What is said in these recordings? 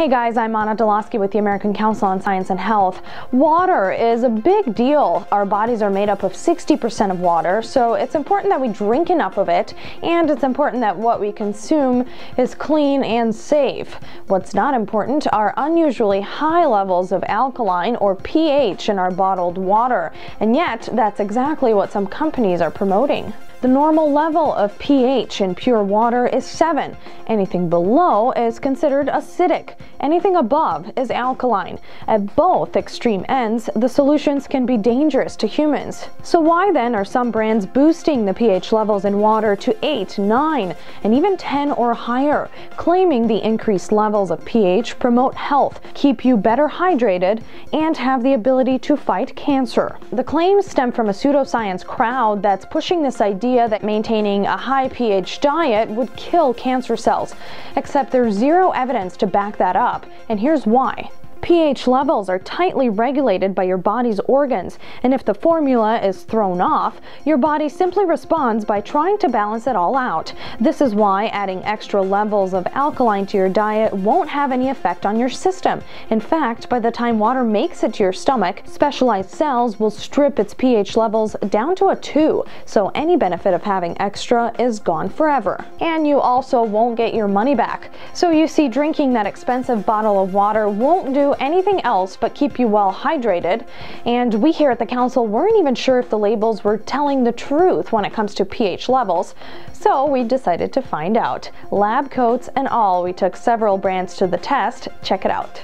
Hey guys, I'm Anna Dolosky with the American Council on Science and Health. Water is a big deal. Our bodies are made up of 60% of water, so it's important that we drink enough of it, and it's important that what we consume is clean and safe. What's not important are unusually high levels of alkaline or pH in our bottled water, and yet that's exactly what some companies are promoting. The normal level of pH in pure water is 7. Anything below is considered acidic. Anything above is alkaline. At both extreme ends, the solutions can be dangerous to humans. So why then are some brands boosting the pH levels in water to 8, 9, and even 10 or higher, claiming the increased levels of pH promote health, keep you better hydrated, and have the ability to fight cancer? The claims stem from a pseudoscience crowd that's pushing this idea idea that maintaining a high pH diet would kill cancer cells, except there's zero evidence to back that up, and here's why pH levels are tightly regulated by your body's organs, and if the formula is thrown off, your body simply responds by trying to balance it all out. This is why adding extra levels of alkaline to your diet won't have any effect on your system. In fact, by the time water makes it to your stomach, specialized cells will strip its pH levels down to a 2, so any benefit of having extra is gone forever. And you also won't get your money back. So you see, drinking that expensive bottle of water won't do anything else but keep you well hydrated. And we here at the council weren't even sure if the labels were telling the truth when it comes to pH levels. So we decided to find out. Lab coats and all, we took several brands to the test. Check it out.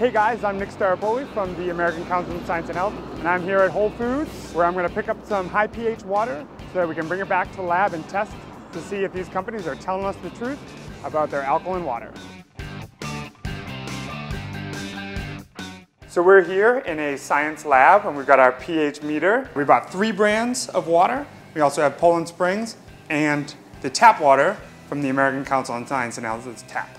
Hey guys, I'm Nick Staropoli from the American Council of Science and Health, and I'm here at Whole Foods where I'm going to pick up some high pH water so that we can bring it back to the lab and test to see if these companies are telling us the truth about their alkaline water. So we're here in a science lab and we've got our pH meter. We bought three brands of water. We also have Poland Springs and the tap water from the American Council on Science Analysis TAP.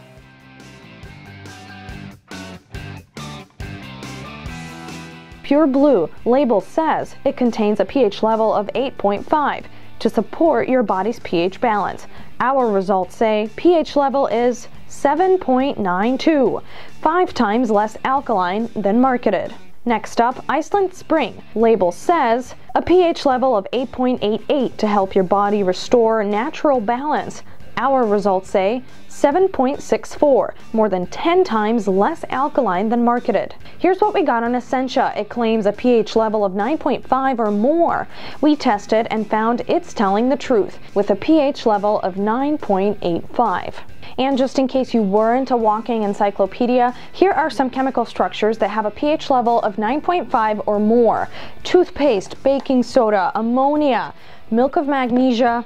Pure Blue label says it contains a pH level of 8.5 to support your body's pH balance. Our results say pH level is 7.92, five times less alkaline than marketed. Next up, Iceland Spring. Label says a pH level of 8.88 to help your body restore natural balance. Our results say 7.64, more than 10 times less alkaline than marketed. Here's what we got on Essentia. It claims a pH level of 9.5 or more. We tested and found it's telling the truth with a pH level of 9.85. And just in case you weren't a walking encyclopedia, here are some chemical structures that have a pH level of 9.5 or more. Toothpaste, baking soda, ammonia, milk of magnesia,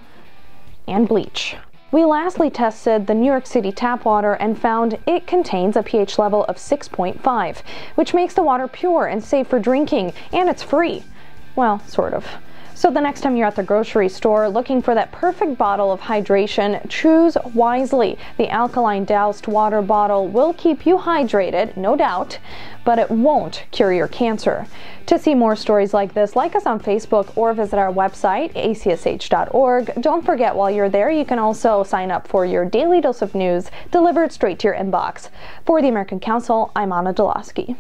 and bleach. We lastly tested the New York City tap water and found it contains a pH level of 6.5, which makes the water pure and safe for drinking, and it's free. Well, sort of. So the next time you're at the grocery store looking for that perfect bottle of hydration, choose wisely. The alkaline doused water bottle will keep you hydrated, no doubt, but it won't cure your cancer. To see more stories like this, like us on Facebook or visit our website, acsh.org. Don't forget while you're there, you can also sign up for your daily dose of news delivered straight to your inbox. For the American Council, I'm Anna Dolosky.